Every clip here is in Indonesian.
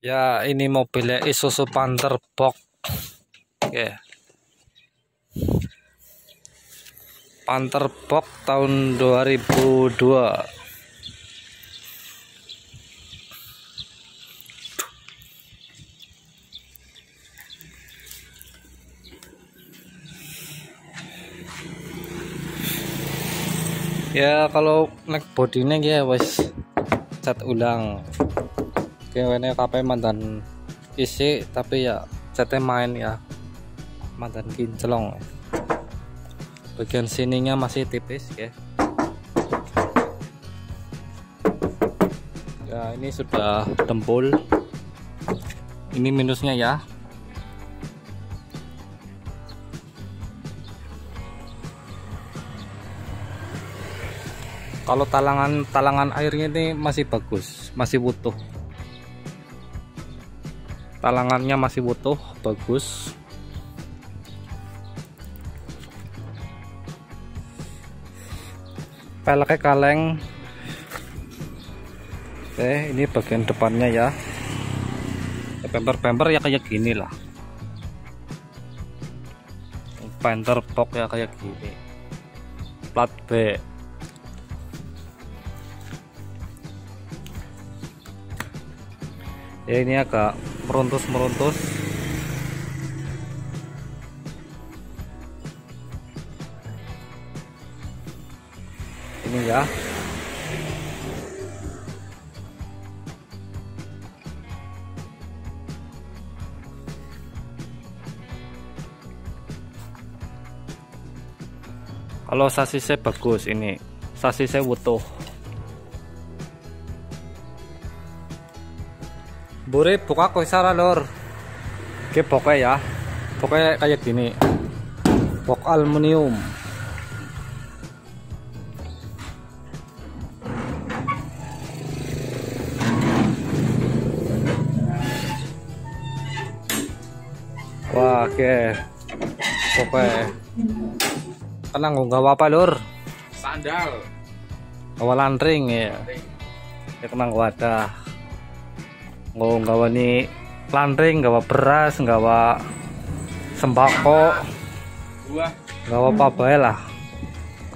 Ya, ini mobilnya Isuzu Panther Box. Oke. Panther Box tahun 2002. Ya kalau naik bodinya ya wes cat ulang kayaknya KP mantan isi tapi ya catnya main ya. Mantan kinclong. Bagian sininya masih tipis ya. Ya ini sudah tempul ini minusnya ya. Kalau talangan talangan airnya ini masih bagus masih butuh talangannya masih butuh bagus. Peleknya kaleng. Oke ini bagian depannya ya. Bemper-bemper ya kayak gini lah. Panther box ya kayak gini. Plat B. Ya ini agak meruntus-meruntus. Ini ya. Kalau sasisnya bagus ini. Sasisnya utuh Bure buka kok sana lor. Oke pokoknya ya. Pokoknya kayak gini. Pok aluminium. Wah, oke. Pokoknya. Tenang nggak apa-apa lor. Sandal. Awalan ring ya. Ya tenang wadah nggak gawa nih lantring gawa beras gawa sembako. Gawa apa ya lah.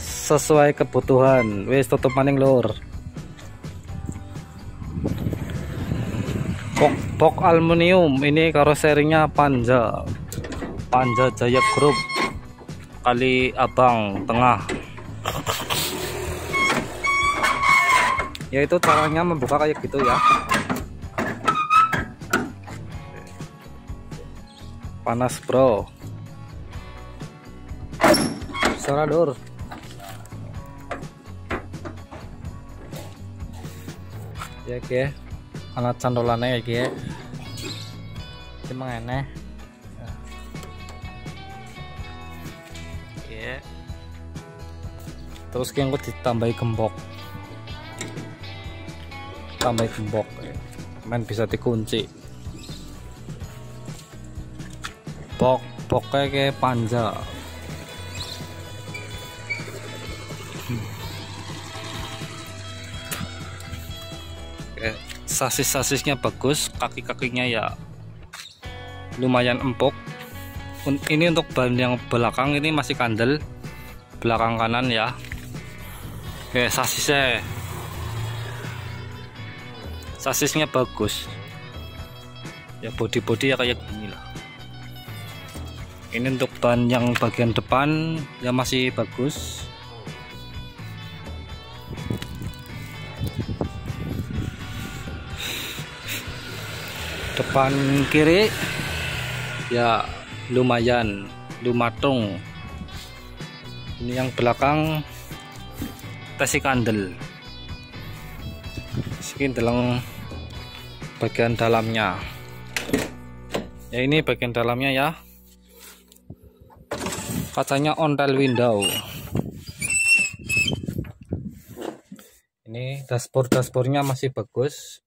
Sesuai kebutuhan. Wis tutup maning lur. Pok pok aluminium. Ini karoserinya Panja. Panja Jaya Group. Kali abang tengah. Yaitu caranya membuka kayak gitu ya panas bro. Sana ya ke anak candolannya ya ke emang aneh. Ya terus yang ditambahi gembok. Tambah gembok. Main bisa dikunci pok pokoknya kayak panja sasis-sasisnya bagus kaki-kakinya ya lumayan empuk. Ini untuk ban yang belakang ini masih kandel. Belakang kanan ya. Oke sasisnya. Sasisnya bagus. Ya body-body ya kayak gini lah ini untuk ban yang bagian depan ya masih bagus. Depan kiri ya lumayan lumatung. Ini yang belakang tesi kandel. Segini dalam bagian dalamnya. Ya ini bagian dalamnya ya kacanya ontel window. Ini dashboard dashboardnya masih bagus.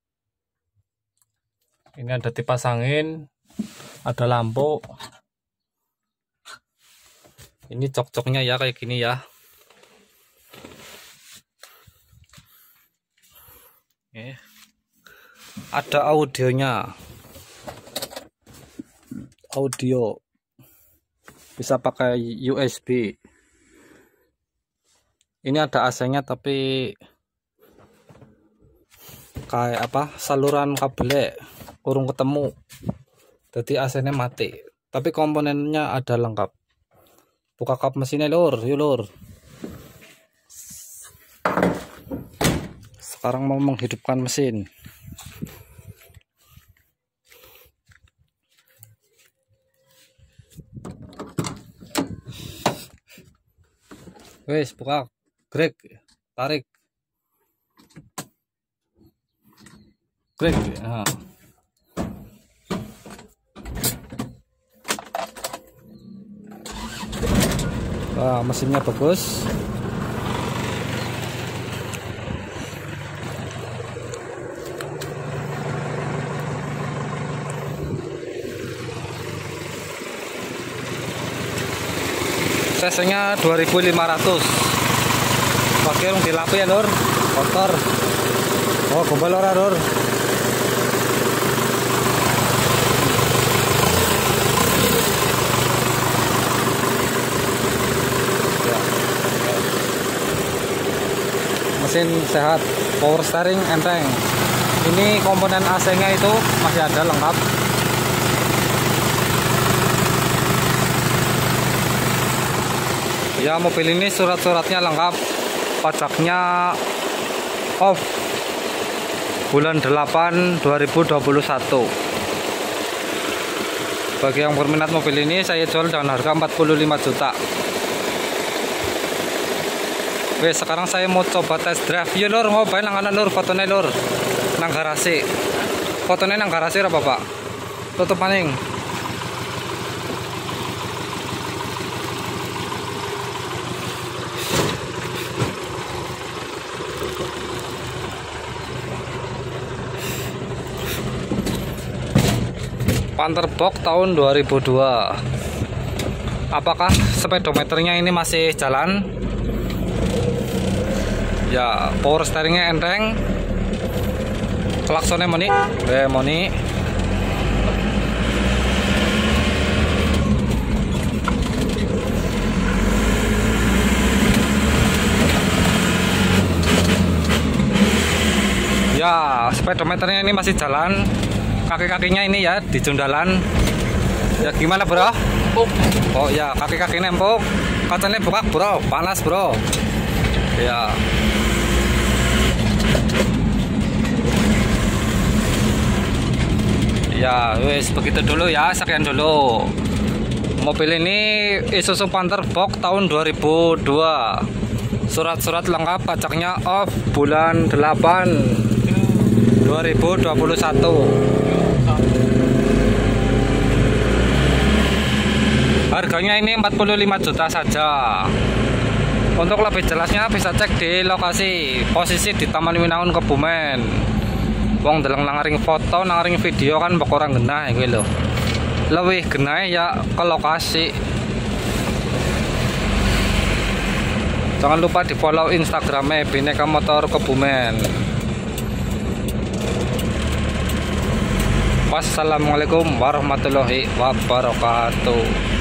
Ini ada kipas angin ada lampu. Ini cok-coknya ya kayak gini ya. Oke. ada audionya. Audio bisa pakai USB ini ada AC nya tapi kayak apa saluran kabel kurung ketemu. Jadi AC nya mati. Tapi komponennya ada lengkap. Buka kap mesinnya lur yuk sekarang mau menghidupkan mesin wes buka grek tarik grek nah. Wah, mesinnya bagus. Cc-nya 2500 pakai rung dilapi ya lur kotor. Oh gombal ora lur Ya, mesin sehat power steering enteng. Ini komponen AC nya itu masih ada lengkap ya mobil ini surat-suratnya lengkap. Pajaknya off. Bulan 8 2021 bagi yang berminat mobil ini saya jual dengan harga 45 juta. Oke sekarang saya mau coba test drive. Ya lur ngobain nang anak lur fotonya lur nang garasi. Fotonya nang garasi apa pak? Tutup maning Panther Box tahun 2002 apakah speedometernya ini masih jalan? Ya power steeringnya enteng. Klaksonnya moni eh moni ya speedometernya ini masih jalan kaki-kakinya ini ya di jundalan. Ya gimana bro? Oh ya kaki-kakinya empuk. Kacanya buka bro. Panas bro. Ya. Ya wes begitu dulu ya sekian dulu. Mobil ini Isuzu Panther Box tahun 2002 surat-surat lengkap pajaknya off bulan 8 2021 harganya ini 45 juta saja. Untuk lebih jelasnya bisa cek di lokasi posisi di Taman Winaun Kebumen. Wong dalam nangaring foto nangaring video kan bak orang genah gitu loh lebih genah ya ke lokasi. Jangan lupa di follow instagramnya Bineka Motor Kebumen. Wassalamualaikum warahmatullahi wabarakatuh